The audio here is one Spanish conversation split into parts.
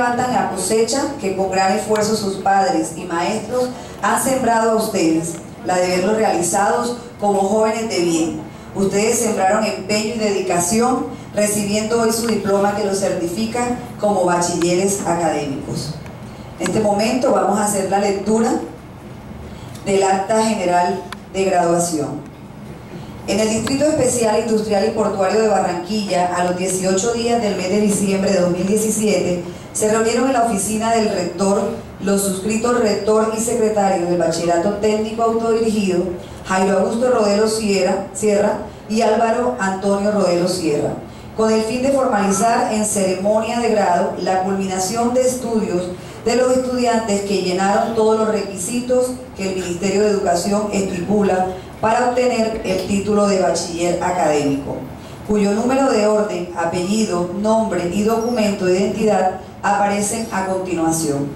levantan la cosecha que con gran esfuerzo sus padres y maestros han sembrado a ustedes, la de verlos realizados como jóvenes de bien. Ustedes sembraron empeño y dedicación, recibiendo hoy su diploma que los certifica como bachilleres académicos. En este momento vamos a hacer la lectura del acta general de graduación. En el Distrito Especial Industrial y Portuario de Barranquilla, a los 18 días del mes de diciembre de 2017, se reunieron en la oficina del rector los suscritos rector y secretario del Bachillerato Técnico Autodirigido, Jairo Augusto Rodelo Sierra, y Álvaro Antonio Rodelo Sierra, con el fin de formalizar en ceremonia de grado la culminación de estudios de los estudiantes que llenaron todos los requisitos que el Ministerio de Educación estipula para obtener el título de bachiller académico, cuyo número de orden, apellido, nombre y documento de identidad aparecen a continuación.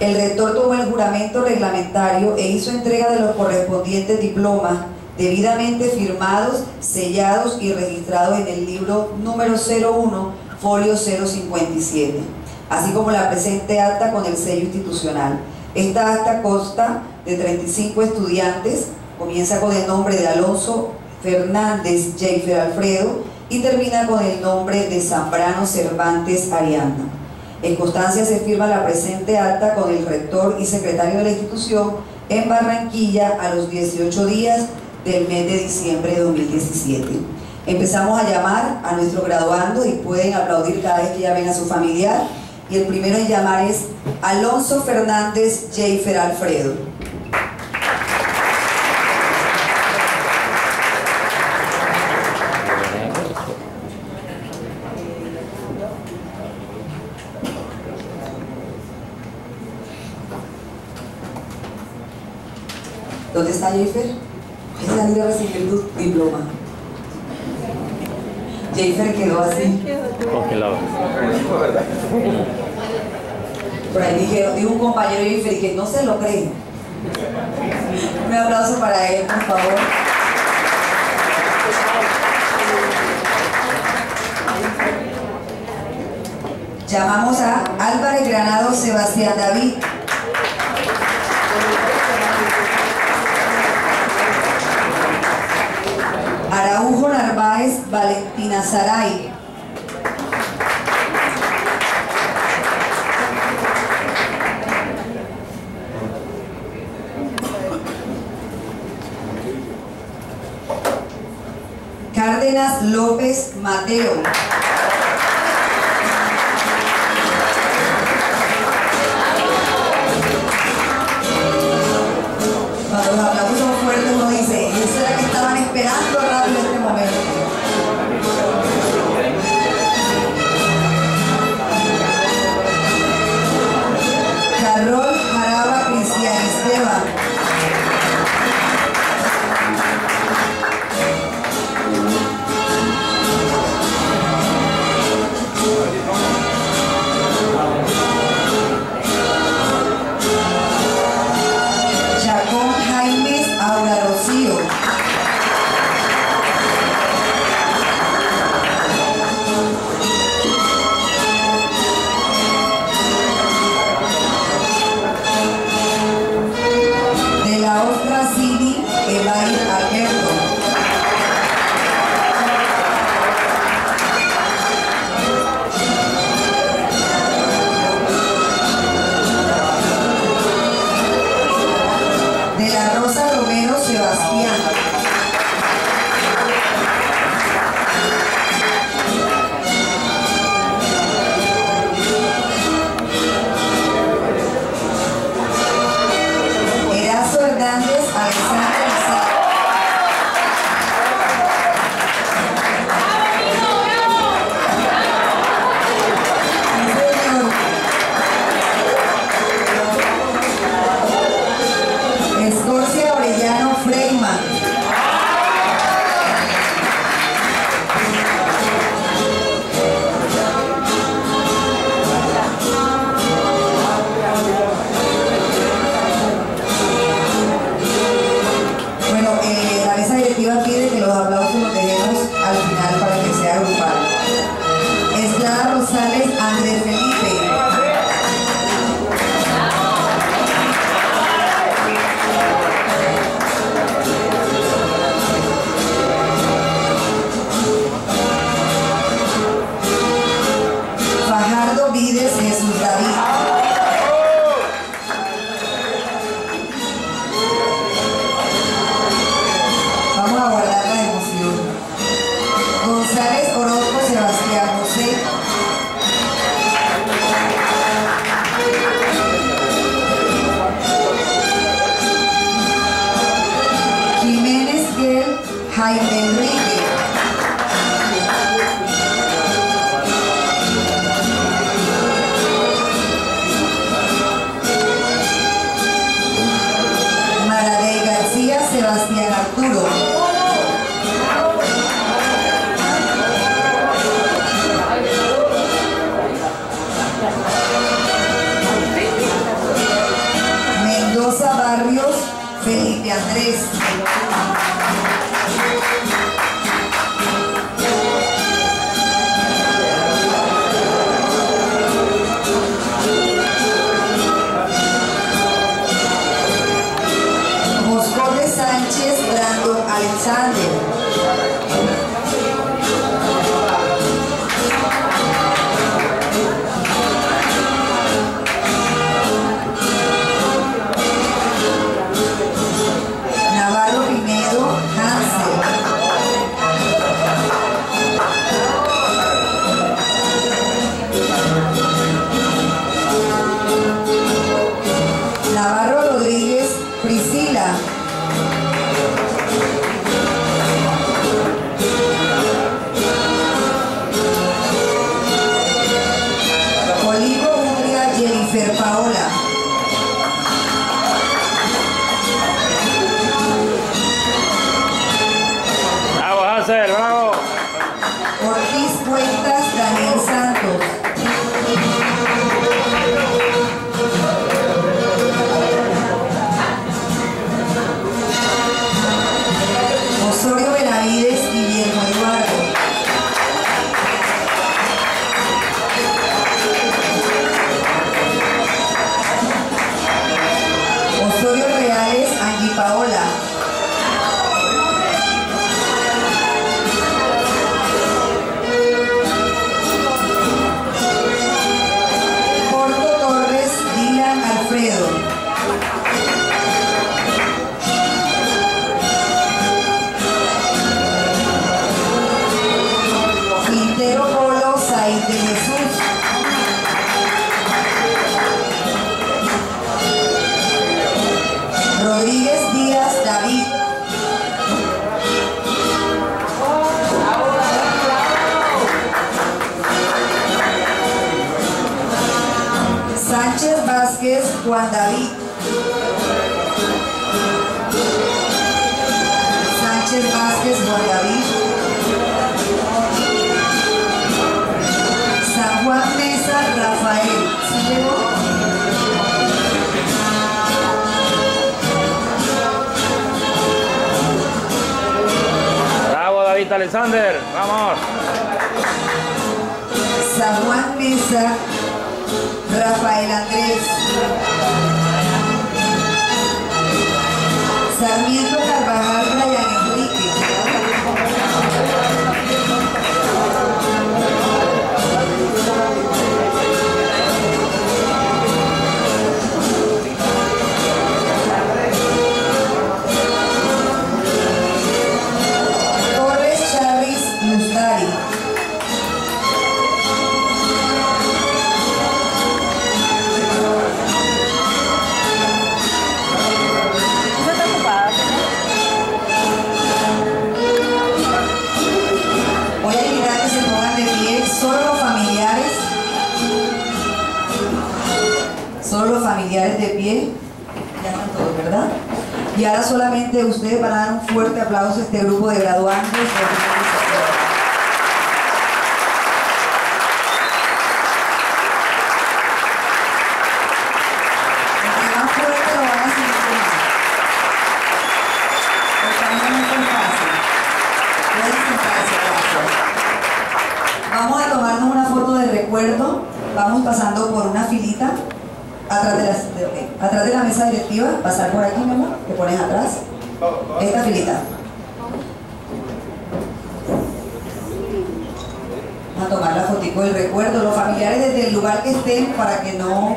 El rector tomó el juramento reglamentario e hizo entrega de los correspondientes diplomas debidamente firmados, sellados y registrados en el libro número 01, folio 057, así como la presente acta con el sello institucional. Esta acta consta de 35 estudiantes, Comienza con el nombre de Alonso Fernández Jeifer Alfredo y termina con el nombre de Zambrano Cervantes Ariana. En constancia se firma la presente acta con el rector y secretario de la institución en Barranquilla a los 18 días del mes de diciembre de 2017. Empezamos a llamar a nuestros graduandos y pueden aplaudir cada vez que llamen a su familiar. Y el primero en llamar es Alonso Fernández Jeifer Alfredo. ¿Dónde está Jeifer? Es salir a recibir tu diploma. Jeifer quedó así. Congelado. Por ahí dije, dijo un compañero Jeifer y que no se lo cree. Un aplauso para él, por favor. Llamamos a Álvarez Granado Sebastián David. Narváez Valentina Saray. Cárdenas López Mateo. my memory Sunday. Juan David. Sánchez Vázquez Juan David. San Juan Mesa Rafael. ¿Sí llegó? Bravo David Alexander, vamos. San Juan Mesa Rafael Andrés. Sarmiento de pie, ya están todos, ¿verdad? Y ahora solamente ustedes van a dar un fuerte aplauso a este grupo de graduandos. Vamos a tomarnos una foto de recuerdo, vamos pasando por una filita atrás de la, atrás de la mesa directiva, pasar por aquí, mi amor, te pones atrás, esta filita. a tomar la fotico del recuerdo, los familiares desde el lugar que estén para que no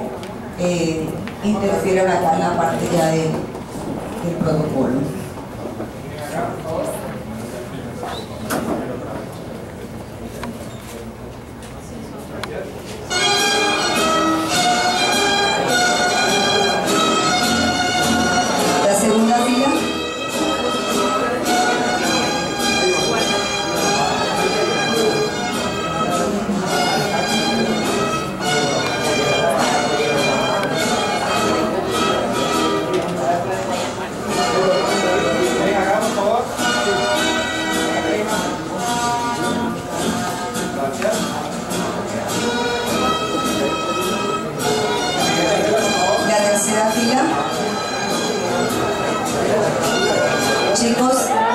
eh, interfieran acá en la parte ya del protocolo. tercera fila. Chicos,